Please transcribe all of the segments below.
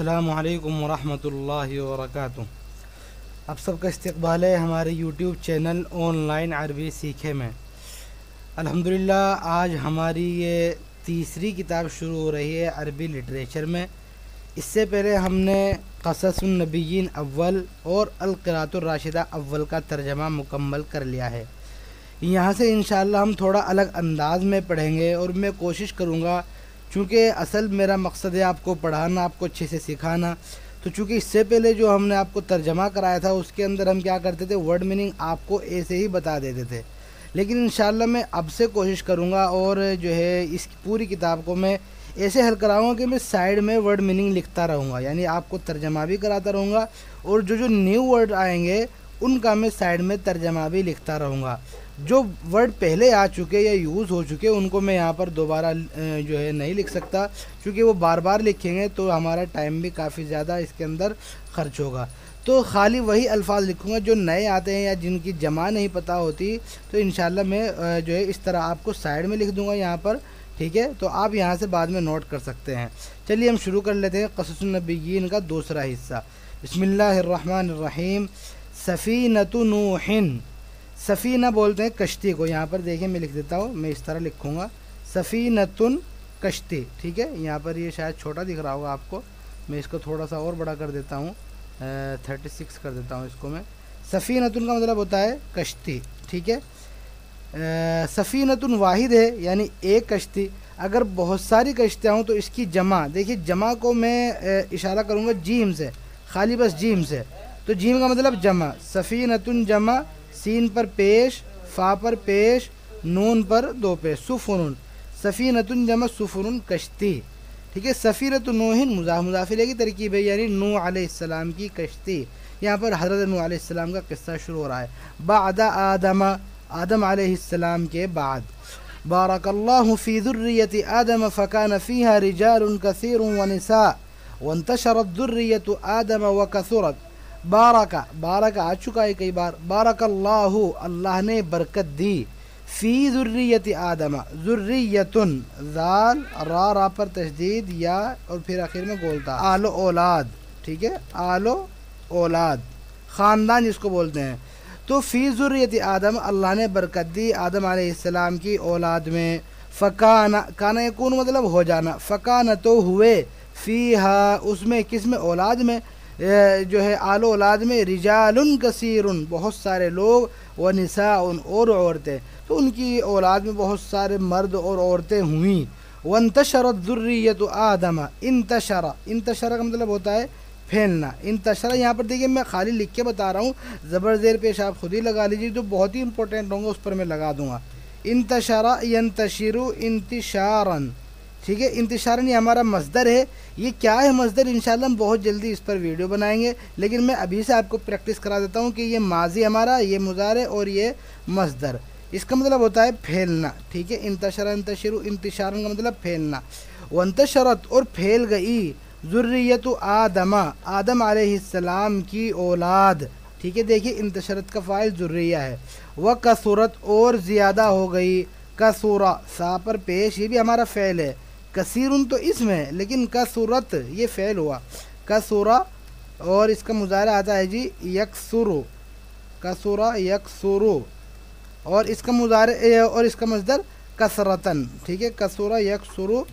असलकम वरहमतुल्लाहि वबरकातुहू आप सबका इस्तकबाल है हमारे यूट्यूब चैनल ऑनलाइन अरबी सीखे में। अल्हम्दुलिल्लाह, आज हमारी ये तीसरी किताब शुरू हो रही है अरबी लिटरेचर में। इससे पहले हमने कससनबीन अव्वल और अलक़रातुर्राशिदा अव्वल का तर्जमा मुकम्मल कर लिया है। यहाँ से इन हम थोड़ा अलग अंदाज में पढ़ेंगे और मैं कोशिश करूँगा चूँकि असल मेरा मकसद है आपको पढ़ाना, आपको अच्छे से सिखाना तो चूँकि इससे पहले जो हमने आपको तर्जमा कराया था, उसके अंदर हम क्या करते थे? वर्ड मीनिंग आपको ऐसे ही बता देते थे। लेकिन इन मैं अब से कोशिश करूँगा और जो है, इस पूरी किताब को मैं ऐसे हल कराऊँगा कि मैं साइड में वर्ड मीनिंग लिखता रहूँगा। यानी आपको तर्जमा भी कराता रहूँगा और जो जो न्यू वर्ड आएँगे उनका मैं साइड में तर्जमा भी लिखता रहूँगा। जो वर्ड पहले आ चुके या यूज़ हो चुके, उनको मैं यहाँ पर दोबारा जो है नहीं लिख सकता। क्योंकि वो बार बार लिखेंगे तो हमारा टाइम भी काफ़ी ज़्यादा इसके अंदर खर्च होगा। तो खाली वही अल्फाज लिखूँगा जो नए आते हैं या जिनकी जमा नहीं पता होती। तो इन मैं जो है इस तरह आपको साइड में लिख दूँगा यहाँ पर, ठीक है? तो आप यहाँ से बाद में नोट कर सकते हैं। चलिए हम शुरू कर लेते हैं कसनबीन का दूसरा हिस्सा। बसमीम सफ़ीनतनूहिन सफ़ीना बोलते हैं कश्ती को। यहाँ पर देखिए मैं लिख देता हूँ, मैं इस तरह लिखूँगा। सफ़ी सफ़ीनतुन कश्ती, ठीक है? यहाँ पर ये शायद छोटा दिख रहा होगा आपको। मैं इसको थोड़ा सा और बड़ा कर देता हूँ। थर्टी सिक्स कर देता हूँ इसको मैं। सफ़ीनतुन का मतलब होता है कश्ती, ठीक है? सफ़ी सफ़ीनतुन वाहिद है, यानी एक कश्ती। अगर बहुत सारी कश्तियाँ हों तो इसकी जमा। देखिए जमा को मैं इशारा करूँगा जीम से। खाली बस जीम से। तो जीम का मतलब जमा। सफ़ीनतुन जमा, सीन पर पेश, फ़ा पर पेश, नून पर दो पेश सुफ़ुन सफ़ीनतुन जमा सुफ़ुन कश्ती। ठीक है सफ़ीरत नूहिन मुजाह मुजाफिले की तरकीब है, यानी नू आसमाम की कश्ती। यहाँ पर हज़रत नू आसमाम का किस्सा शुरू हो रहा है। बाद आदम आदम आसमाम के बाद। बारकल्लाहु फ़ी ज़ुर्रियत आदम फ़कान फ़ीहा रिजाल कसीर व निसा। वंतशरत आदम व कसरत। बारका बारका आ चुका है कई बार। बारक अल्लाह अल्लाह ने बरकत दी। फ़ी ज़ुर्रियत आदम, ज़ुर्रियतुन, जाल रा रा पर तशदीद, या, और फिर आखिर में बोलता, आलो औलाद, ठीक है? आलो औलाद, ख़ानदान जिसको बोलते हैं। तो फ़ी ज़ुर्रियत आदम, अल्लाह ने बरकत दी आदम आसमाम की औलाद में। फ़काना, काना यकून मतलब हो जाना? फ़काना तो हुए फ़ी हा उसमें किसमें? औलाद में। जो है आलो औलाद में रिजाल कसीर बहुत सारे लोग, व निसा उन और औरतें। तो उनकी औलाद में बहुत सारे मर्द और औरतें हुई। वन तशरत आदमा इन तशरा इन तशरा का मतलब होता है फैलना। इन तशरा यहाँ पर देखिए मैं खाली लिख के बता रहा हूँ, ज़बर ज़ेर पेश आप खुद ही लगा लीजिए, जो बहुत ही इंपॉर्टेंट होंगे उस पर मैं लगा दूँगा। इन तशरा यन तशरु इंतशारन। ठीक है? इंतशारन, ये हमारा मजदर है। ये क्या है मजदर? इन हम बहुत जल्दी इस पर वीडियो बनाएँगे। लेकिन मैं अभी से आपको प्रैक्टिस करा देता हूँ कि ये माजी हमारा, ये मुजार और ये मजदर। इसका मतलब होता है फैलना, ठीक है? इंतशर इंतशर, इंतशारन का मतलब फैलना। वंतशरत और फैल गई ज़ुर्रियत आदमा, आदम आसमाम की औलाद। ठीक है? देखिए, इंतशरत का फ़ाइल ज़ुर्रिया है। वह कसूरत और ज़्यादा हो गई। कसूरा, सा पर पेश, ये भी हमारा फ़ैल है। कसीर तो इसमें है, लेकिन कसूरत ये फ़ैल हुआ। कसूरा और इसका मुजाहरा आता है जी, यकसुरु। कसूरा यकसुरु। और इसका मुजाहरे और इसका मजदर कसरतन। ठीक है? कसूरा यकसुरु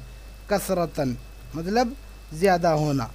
कसरतन। मतलब ज़्यादा होना।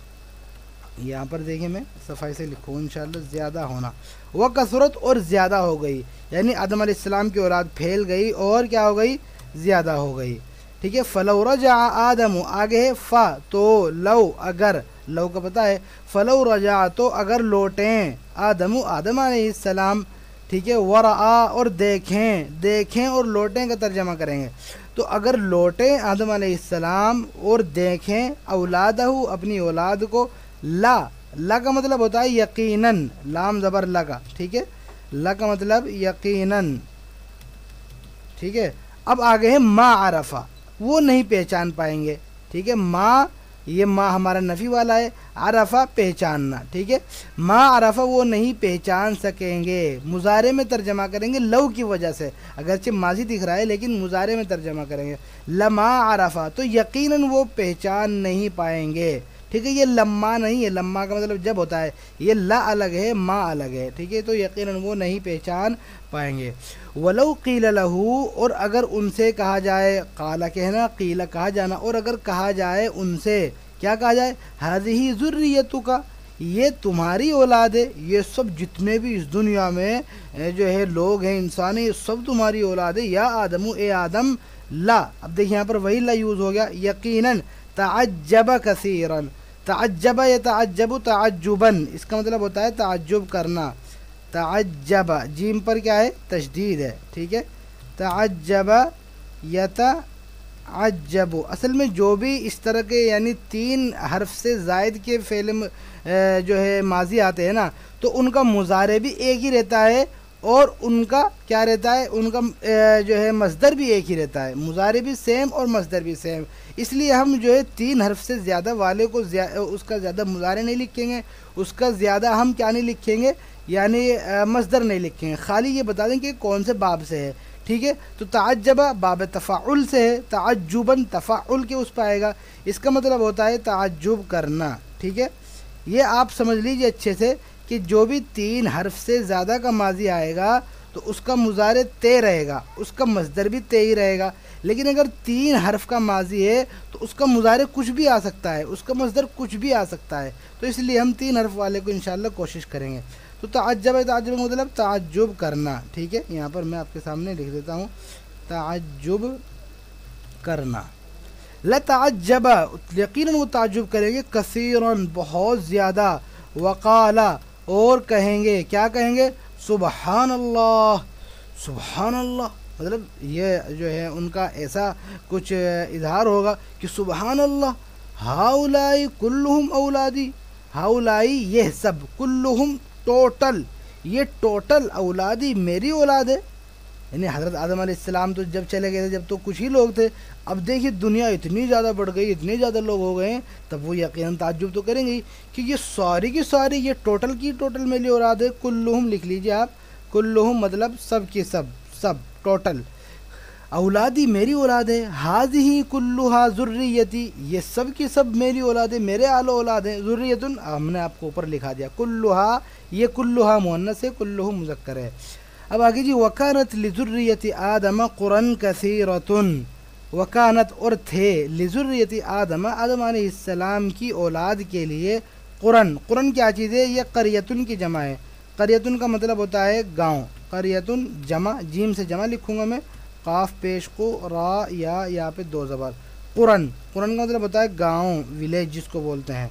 यहाँ पर देखिए मैं, सफ़ाई से लिखूँ इन ज़्यादा होना। वह कसरत और ज़्यादा हो गई। यानी आदम की औलाद फैल गई और क्या हो गई? ज़्यादा हो गई। ठीक है, फलो रजा आदम, आगे है फ़ा तो लो, अगर, लो का पता है, फलो रजा तो अगर लौटें, आदम आदम सलाम, ठीक है, वर आ और देखें देखें और लौटें का तर्जमा करेंगे। तो अगर लौटें, आदम सलाम, और देखें औलाद अपनी औलाद को, ला ला का मतलब होता है यकीनन, लाम ज़बर लगा ठीक है, ला का मतलब यकीनन, ठीक है, अब आगे है माँ आरफा वो नहीं पहचान पाएँगे। ठीक है? माँ, ये माँ हमारा नफ़ी वाला है अरफा पहचानना। ठीक है? माँ अरफा वो नहीं पहचान सकेंगे। मुजारे में तर्जमा करेंगे लव की वजह से। अगरचे माजी दिख रहा है, लेकिन मुजारे में तर्जमा करेंगे। लमा आरफा तो यकीनन वो पहचान नहीं पाएँगे। ठीक है, ये लम्मा नहीं है, लम्मा का मतलब जब होता है, ये ला अलग है, माँ अलग है, ठीक है तो यकीन वो नहीं पहचान पाएँगे। वलो कील लहू, और अगर उनसे कहा जाए, काला कहना, कीला कहा जाना, और अगर कहा जाए उनसे, क्या कहा जाए? हज हाजी ज़ुर्रियतु का, ये तुम्हारी औलाद है, ये सब जितने भी इस दुनिया में जो है, लोग हैं, इंसान है, ये सब तुम्हारी औलाद है, या आदम, ए आदम, ला। अब देखिए, यहाँ पर वही ला यूज़ हो गया, यकीनन तजब कसीरन। तजब या तजब तजुबन इसका मतलब होता है तजुब करना। तजब जीम पर क्या है? तशदीद है, ठीक है? तजब यत अजबो असल में जो भी इस तरह के, यानी तीन हर्फ से जायद के फेल जो है, माजी आते हैं ना तो उनका मुजारे भी एक ही रहता है और उनका क्या रहता है उनका जो है मजदर भी एक ही रहता है। मुजारे भी सेम और मजदर भी सेम इसलिए हम जो है तीन हर्फ से ज़्यादा वाले को ज्या, उसका ज़्यादा मुजारे नहीं लिखेंगे। उसका ज़्यादा हम क्या नहीं लिखेंगे यानी मजदर नहीं लिखेंगे। खाली ये बता दें कि कौन से बाब से है ठीक है? तो ताजबा बाब तफ़ाउल से है। ताजुबन तफ़ाउल के उस पर आएगा। इसका मतलब होता है ताजुब करना ठीक है? ये आप समझ लीजिए अच्छे से। कि जो भी तीन हर्फ से ज़्यादा का माजी आएगा तो उसका मुजारे ते रहेगा, उसका मजदर भी ते ही रहेगा। लेकिन अगर तीन हर्फ का माजी है तो उसका मुजारे कुछ भी आ सकता है, उसका मजदर कुछ भी आ सकता है। तो इसलिए हम तीन हर्फ वाले को इन कोशिश करेंगे। तो ताजब है ताजब मतलब ताजुब करना, ठीक है? यहाँ पर मैं आपके सामने लिख देता हूँ ताजुब करना। ल यकीन वो ताजुब करेंगे, कसीरन, बहुत ज़्यादा, वकाला और कहेंगे, क्या कहेंगे? सुबहान अल्लाह सुबहान अल्लाह मतलब ये जो है, उनका ऐसा कुछ इजहार होगा कि सुबहान अल्लाह हाउलाई कुल्लुहुम औलादी। हाउलाई ये सब, कुल्लुहुम टोटल, ये टोटल औलादी मेरी औलाद है। यानी हज़रत आदम इस्लाम तो जब चले गए थे, जब तो कुछ ही लोग थे। अब देखिए, दुनिया इतनी ज़्यादा बढ़ गई, इतने ज़्यादा लोग हो गए हैं, तब वो यकीन ताजुब तो करेंगे कि ये सारी की सारी, ये टोटल की टोटल मेरी औलाद है। कुल्लुहम लिख लीजिए आप। कुल्लुहम मतलब सब के सब सब टोटल औलादी मेरी औलाद है। हाज ही कुल्लुहा ज़ुर्रियती। ये सब की सब मेरी औलाद है, मेरे आलो औलाद हैं। ज़ुर्रियतुन, हमने आपको ऊपर लिखा दिया। कुल्लुहा, ये कुल्लुहा मुन्नस है, कुल्लुह मुजक्कर है। अब आगे जी वकानत लिजुर्रियत आदम कुरन कसीरतुन वकानत और थे लिजुर्रियत आदम आदम आसमाम की औलाद के लिए कुरन कुरन क्या चीज़ है ये करियतुन की जमा है करियतुन का मतलब होता है गाँव करियतुन जमा जीम से जमा लिखूँगा मैं काफ पेश को रा या यहाँ पे दो ज़बर कुरन कुरन का मतलब होता है गाँव विलेज जिसको बोलते हैं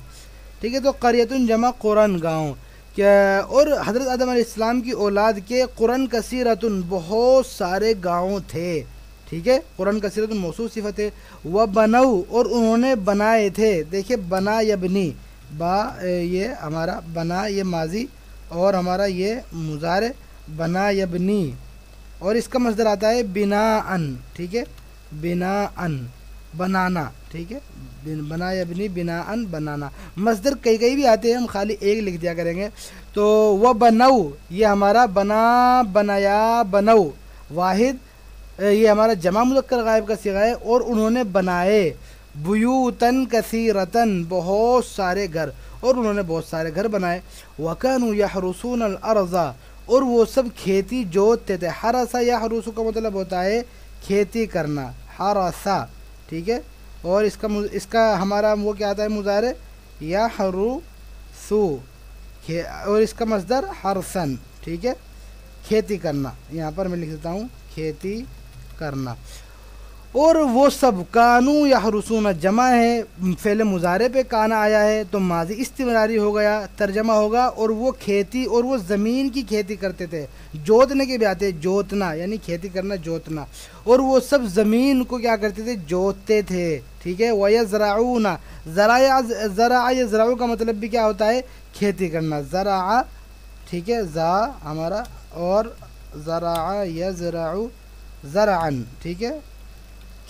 ठीक है तो करियतुन जमा कुरन गाँव और हज़रत आदम इस्लाम की औलाद के कुरन कसीरतन बहुत सारे गाँव थे, ठीक है? कुरन कसीरतन मौसू सिफत है। वह बनऊ और उन्होंने बनाए थे। देखिए, बना यबनी, बा ये हमारा, बना ये माजी और हमारा ये मुजार, बना यबनी। और इसका मजदर आता है बिना अन ठीक है? बिना अन बनाना, ठीक है? बना यबनी बिना अन बनाना। मजदर कई कई भी आते हैं, हम खाली एक लिख दिया करेंगे। तो वह बनऊ, ये हमारा बना, बनाया, बनऊ। वाहिद ये हमारा जमा मुजक्कर गायब का सिगा है, और उन्होंने बनाए। बुयूतन रतन बहुत सारे घर। और उन्होंने बहुत सारे घर बनाए। वकन या हरूसून अर्ज़ा, और वो सब खेती जोतते थे हरसा या हरूसू का मतलब होता है खेती करना। हरसा। ठीक है? और इसका इसका हमारा वो क्या आता है मुजारे या हरू सू। और इसका मजदर हरसन, ठीक है? खेती करना, यहाँ पर मैं लिख देता हूँ, खेती करना। और वो सब कानू या हरूसूना जमा है, फेले मुजारे पे काना आया है तो माजी इस्तेमारी हो गया, तर्जमा होगा और वो खेती और वो ज़मीन की खेती करते थे। जोतने के भी आते जोतना, यानी खेती करना जोतना। और वो सब ज़मीन को क्या करते थे? जोतते थे, ठीक है? वह ज़राऊना ज़रा ज़रा या ज़राऊ का मतलब भी क्या होता है? खेती करना। ज़रा ठीक है? ज़ा हमारा और ज़रा या ज़राऊ ज़रान ठीक है?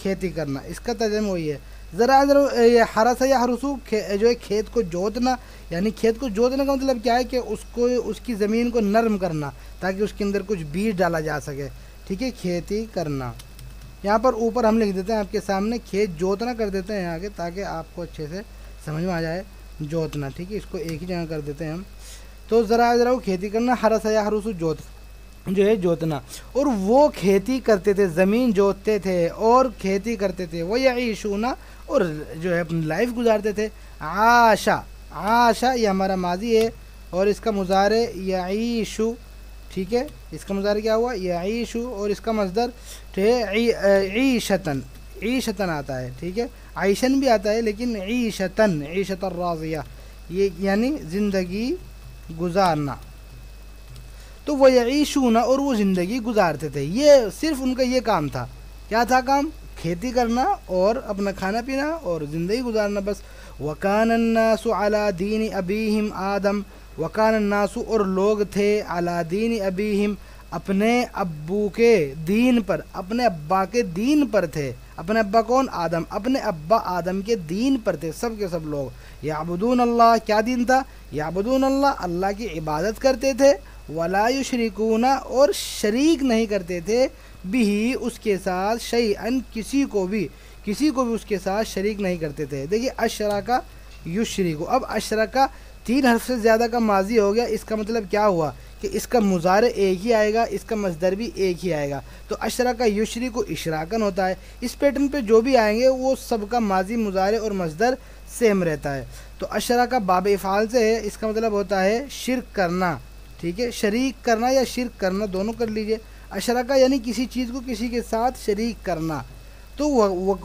खेती करना, इसका तजम वही है। ज़रा ज़रा ये हरसा या हरसू जो है खेत को जोतना, यानी खेत को जोतने का मतलब क्या है कि उसको, उसकी ज़मीन को नरम करना, ताकि उसके अंदर कुछ बीज डाला जा सके। ठीक है, खेती करना। यहाँ पर ऊपर हम लिख देते हैं आपके सामने, खेत जोतना कर देते हैं आगे ताकि आपको अच्छे से समझ में आ जाए जोतना। ठीक है, इसको एक ही जगह कर देते हैं हम। तो ज़रा ज़रा खेती करना, हरा सया हरूस जोत जो है जोतना। और वो खेती करते थे, ज़मीन जोतते थे और खेती करते थे। वो यशूना और जो है लाइफ गुजारते थे। आशा आशा ये हमारा माजी है और इसका मुजारे यीशु ठीक है? इसका मुजारे क्या हुआ? यीशु और इसका मजदर ईशतन। ईशतन आता है, ठीक है? आयशन भी आता है, लेकिन ईशतन ईशत राजिया। ये यानी ज़िंदगी गुजारना। तो वो यीशूना और वो ज़िंदगी गुजारते थे। ये सिर्फ़ उनका ये काम था। क्या था काम? खेती करना और अपना खाना पीना और ज़िंदगी गुजारना बस। वकान नासु अला दीन अबीहिम आदम। वकान नासु और लोग थे अला दीन अबीहिम। अपने अब्बू के दीन पर, अपने अब्बा के दीन पर थे। अपने अब्बा कौन? आदम। अपने अब्बा आदम के दीन पर थे सब के सब लोग। याबुदून अल्लाह, क्या दीन था? याबुदून अल्लाह अल्लाह की इबादत करते थे। वलायु शरीकूना और शरीक नहीं करते थे भी उसके साथ शई अन किसी को भी, किसी को भी उसके साथ शरीक नहीं करते थे। देखिए, अशरा का युशरीक। अब अशरा का तीन हर्फ से ज़्यादा का माजी हो गया, इसका मतलब क्या हुआ? कि इसका मुजार एक ही आएगा, इसका मजदर भी एक ही आएगा। तो अशरा का युशरी को इशराकन होता है। इस पैटर्न पे जो भी आएँगे, वो सबका माजी मुजारे और मजदर सेम रहता है। तो अशरा का बाब इफ़ाल से है, इसका मतलब होता है शिरक करना। ठीक है? शरीक करना या शिरक करना, दोनों कर लीजिए। अशरा का यानी किसी चीज़ को किसी के साथ शरीक करना। तो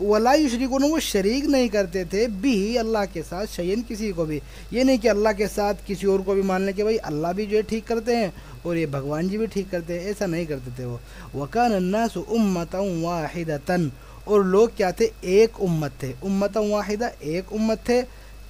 वलाई शरीकों ने वो शरीक नहीं करते थे, भी अल्लाह के साथ शयन किसी को भी। ये नहीं कि अल्लाह के साथ किसी और को भी मान लें कि भाई, अल्लाह भी जो है ठीक करते हैं और ये भगवान जी भी ठीक करते हैं। ऐसा नहीं करते थे वो। वकान उम्मत वाहिदतन। और लोग क्या थे? एक उम्मत थे। उम्मत वाहिदा एक उम्मत थे।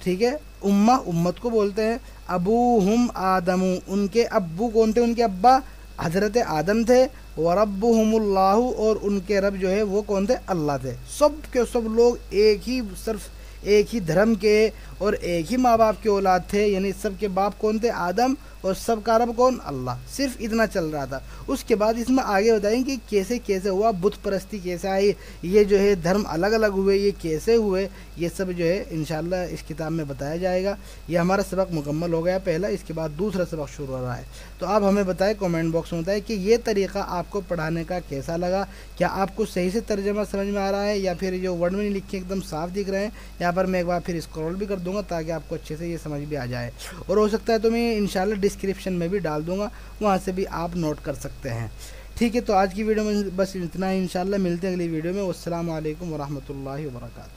ठीक है? उम्मा, उम्मत को बोलते हैं अबू हम आदमू। उनके अबू कौन थे? उनके अब्बा हज़रत आदम थे। वरबुल्लाह और उनके रब जो है वो कौन थे? अल्लाह थे। सब के सब लोग एक ही सिर्फ़ एक ही धर्म के और एक ही माँ बाप के औलाद थे। यानी सब के बाप कौन थे? आदम और सब का रब कौन? अल्लाह। सिर्फ़ इतना चल रहा था। उसके बाद इसमें आगे बताएँगे कि कैसे कैसे हुआ, बुत परस्ती कैसे आई, ये जो है धर्म अलग अलग हुए, ये कैसे हुए, ये सब जो है इन इस किताब में बताया जाएगा। ये हमारा सबक मुकम्मल हो गया पहला, इसके बाद दूसरा सबक शुरू हो रहा है। तो आप हमें बताएँ कमेंट बॉक्स में बताएँ कि ये तरीका आपको पढ़ाने का कैसा लगा? क्या आपको सही से तर्जमा समझ में आ रहा है या फिर जो वर्ड में लिखे, एकदम साफ़ दिख रहे हैं? यहाँ पर मैं एक बार फिर स्क्रॉल भी कर दूँगा ताकि आपको अच्छे से ये समझ भी आ जाए। और हो सकता है तो मैं इन डिस्क्रिप्शन में भी डाल दूँगा, वहाँ से भी आप नोट कर सकते हैं। ठीक है तो आज की वीडियो में बस इतना ही, इंशाल्लाह मिलते हैं अगली वीडियो में। असल वरहमल वर्का